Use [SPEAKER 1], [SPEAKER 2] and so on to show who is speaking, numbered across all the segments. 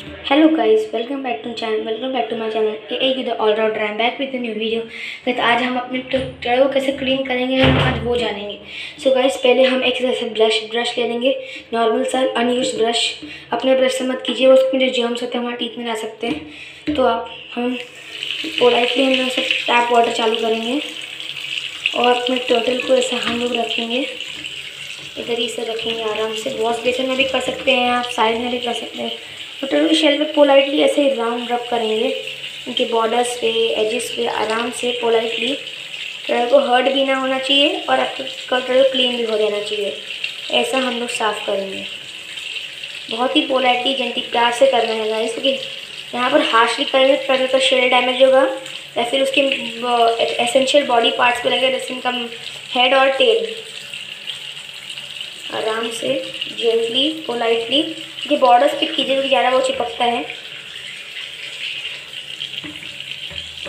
[SPEAKER 1] hello guys, welcome back to channel, welcome back to my AA with the all rounder I'm back with a new video. Guys आज हम अपने turtle को कैसे clean करेंगे आज वो जानेंगे. सो so गाइस पहले हम एक ऐसे ब्रश ब्रश ले लेंगे. नॉर्मल सा अनयूज ब्रश अपने ब्रश से मत कीजिए, उसमें जो जर्म्स होते हैं, हमारे टीथ में ला सकते हैं. तो आप, हम पोलाइटली हम सब टैप वाटर चालू करेंगे. और अपने टोटल को ऐसा हम लोग रखेंगे. इधर ही से रखेंगे आराम से. वॉश बेसन में भी कर सकते हैं आप साइड में भी कर सकते हैं. टर्टल की शेल पे पोलाइटली ऐसे राउंड रब करेंगे। उनके बॉर्डर्स पे एजेस पे आराम से पोलाइटली टर्टल को हर्ट भी ना होना चाहिए और आपका टर्टल क्लीन भी हो जाना चाहिए। ऐसा हम लोग साफ़ करेंगे। बहुत ही पोलाइटली जेंटी प्यार से करना है गाइस क्योंकि यहाँ पर हार्शली करेंगे टर्टल का शेल डैमेज होगा। या फिर उसके एसेंशियल बॉडी पार्ट्स पे लगे जैसे इनका हेड और टेल आराम से जेंटली पोलाइटली ये बॉर्डर्स पिक कीजिए, क्योंकि ज़्यादा वो चिपकता है।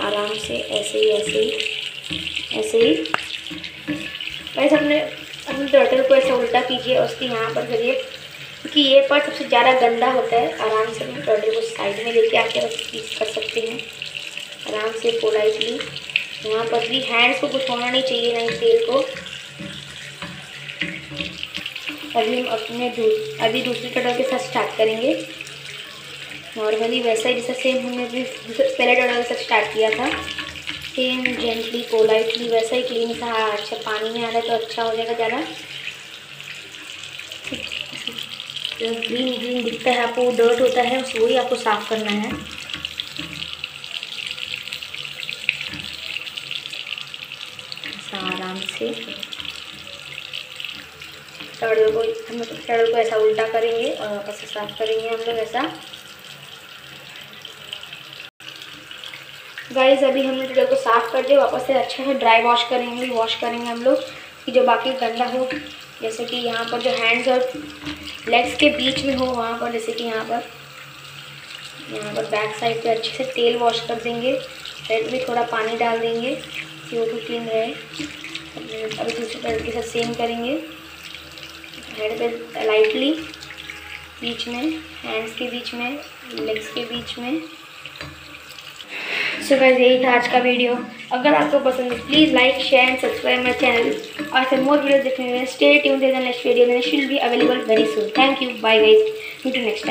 [SPEAKER 1] आराम से, ऐसे ही ऐसे ही ऐसे ही। वैसे अपने अपने टर्टल को ऐसे उल्टा कीजिए और उसके यहाँ पर करिए, क्योंकि ये पार्ट सबसे ज़्यादा गंदा होता है। आराम से अपने टर्टल को साइड में लेके आके पीस कर सकते हैं। आराम से पोलाइटली यहाँ पर भी हैंड्स को कुछ होना नहीं चाहिए नहीं तेल को। अभी हम अपने अभी दूसरी कटर के साथ स्टार्ट करेंगे। नॉर्मली वैसा ही, जैसा सेम हमने भी पहले कटर के साथ स्टार्ट किया था। सेम जेंटली पोलाइटली वैसा ही क्लीन सा अच्छा पानी में आ रहा है तो अच्छा हो जाएगा ज़्यादा। जो ग्रीन ग्रीन दिखता है, आपको डर्ट होता है उस वही आपको साफ़ करना है। आराम से। सड़ों को, हम सड़ों को ऐसा उल्टा करेंगे और वापस से साफ़ करेंगे हम लोग ऐसा। गाइस अभी हमने टोटल को साफ़ कर दिया, वापस से अच्छा से ड्राई वॉश करेंगे वॉश करेंगे हम लोग, कि जो बाकी गंदा हो, जैसे कि यहाँ पर जो हैंड्स और लेग्स के बीच में हो, वहाँ पर जैसे कि यहाँ पर यहाँ पर बैक साइड पे अच्छे से तेल वॉश कर देंगे हेड में थोड़ा पानी डाल देंगे कि वो भी क्लीन रहे। अभी दूसरे तरह के साथ सेम करेंगे। हेड पे लाइटली बीच में हैंड्स के बीच में लेग्स के बीच में। सो गाइस यही था आज का वीडियो अगर आपको पसंद है please like share and subscribe my channel और फिर मोर वीडियो देखने में लिए स्टे ट्यून नेक्स्ट वीडियो में shall be available very soon thank you bye guys to next